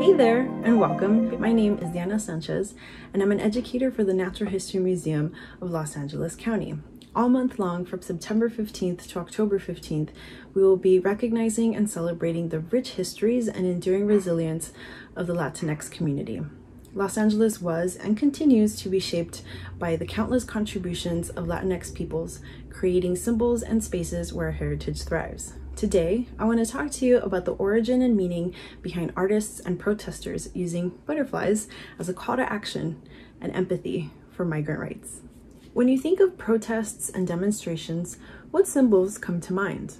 Hey there and welcome. My name is Diana Sanchez and I'm an educator for the Natural History Museum of Los Angeles County. All month long from September 15th to October 15th, we will be recognizing and celebrating the rich histories and enduring resilience of the Latinx community. Los Angeles was and continues to be shaped by the countless contributions of Latinx peoples, creating symbols and spaces where heritage thrives. Today, I want to talk to you about the origin and meaning behind artists and protesters using butterflies as a call to action and empathy for migrant rights. When you think of protests and demonstrations, what symbols come to mind?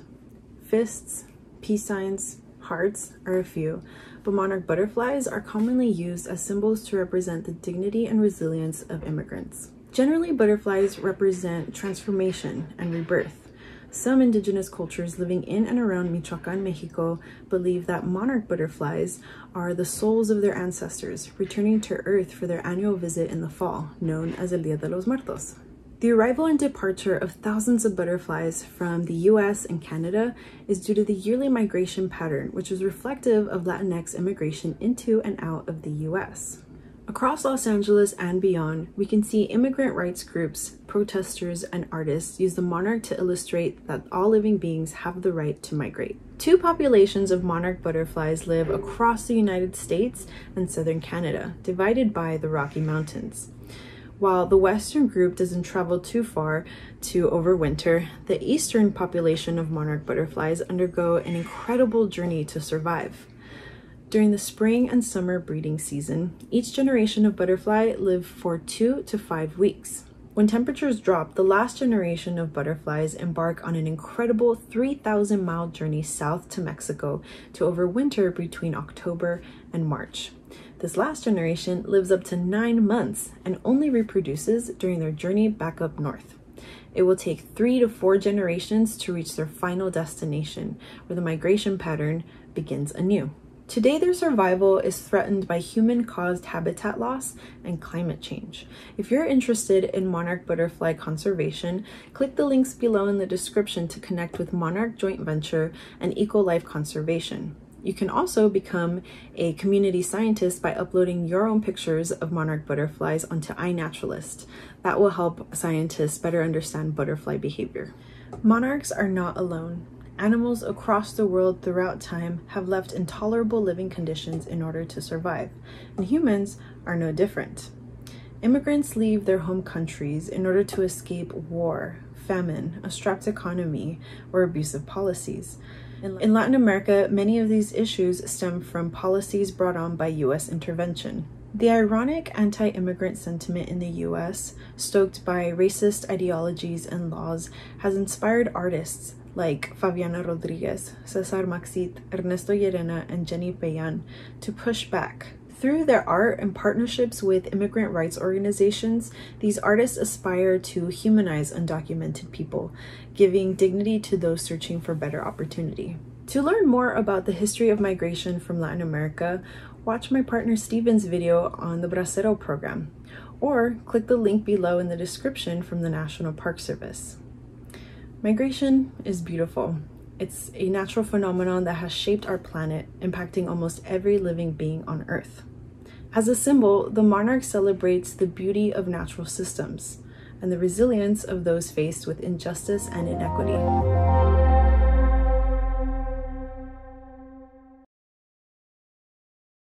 Fists, peace signs, hearts are a few, but monarch butterflies are commonly used as symbols to represent the dignity and resilience of immigrants. Generally, butterflies represent transformation and rebirth. Some indigenous cultures living in and around Michoacan, Mexico, believe that monarch butterflies are the souls of their ancestors, returning to Earth for their annual visit in the fall, known as El Dia de los Muertos. The arrival and departure of thousands of butterflies from the US and Canada is due to the yearly migration pattern, which is reflective of Latinx immigration into and out of the US. Across Los Angeles and beyond, we can see immigrant rights groups, protesters, and artists use the monarch to illustrate that all living beings have the right to migrate. Two populations of monarch butterflies live across the United States and southern Canada, divided by the Rocky Mountains. While the western group doesn't travel too far to overwinter, the eastern population of monarch butterflies undergo an incredible journey to survive. During the spring and summer breeding season, each generation of butterfly live for two to five weeks. When temperatures drop, the last generation of butterflies embark on an incredible 3,000 mile journey south to Mexico to overwinter between October and March. This last generation lives up to nine months and only reproduces during their journey back up north. It will take three to four generations to reach their final destination, where the migration pattern begins anew. Today, their survival is threatened by human caused habitat loss and climate change. If you're interested in monarch butterfly conservation, click the links below in the description to connect with Monarch Joint Venture and Eco-Life Conservation. You can also become a community scientist by uploading your own pictures of monarch butterflies onto iNaturalist. That will help scientists better understand butterfly behavior. Monarchs are not alone. Animals across the world throughout time have left intolerable living conditions in order to survive, and humans are no different. Immigrants leave their home countries in order to escape war, famine, a strapped economy, or abusive policies. In Latin America, many of these issues stem from policies brought on by US intervention. The ironic anti immigrant sentiment in the US, stoked by racist ideologies and laws, has inspired artists like Favianna Rodriguez, Cesar Maxit, Ernesto Yerena, and Jenny Peyan to push back. Through their art and partnerships with immigrant rights organizations, these artists aspire to humanize undocumented people, giving dignity to those searching for better opportunity. To learn more about the history of migration from Latin America, watch my partner Steven's video on the Bracero program, or click the link below in the description from the National Park Service. Migration is beautiful. It's a natural phenomenon that has shaped our planet, impacting almost every living being on Earth. As a symbol, the monarch celebrates the beauty of natural systems and the resilience of those faced with injustice and inequity.